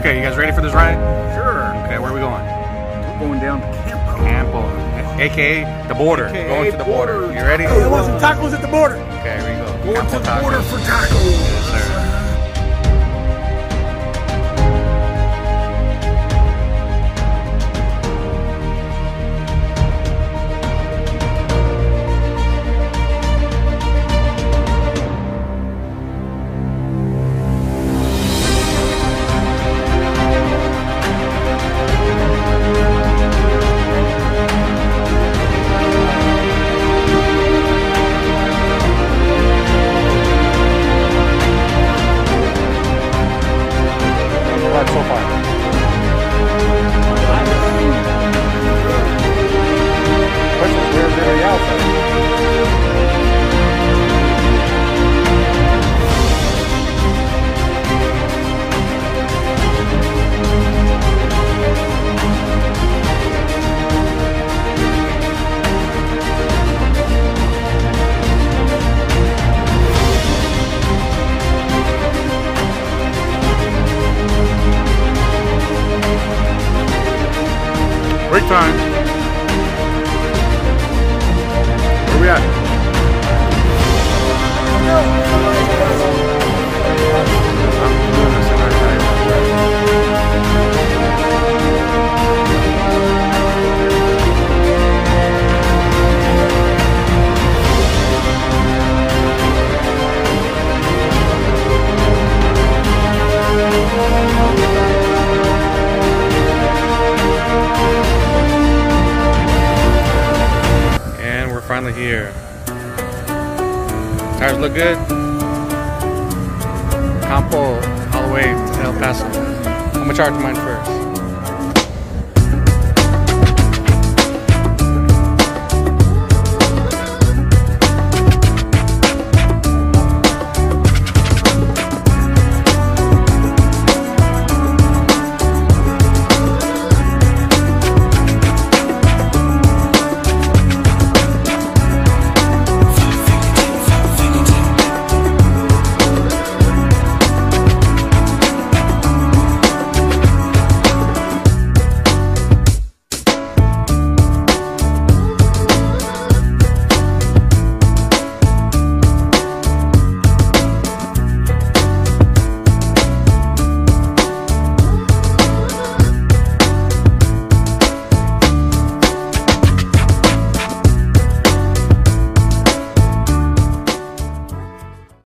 Okay, you guys ready for this ride? Sure. Okay, where are we going? We're going down to Campo. Campo, aka the border. AKA going to the border. border. You ready? Hey, I want some tacos at the border. Okay, here we go. Going Campo to the tacos. border for tacos. Break time. Finally here. Tires look good. Campo all the way to El Paso. I'm gonna charge mine first.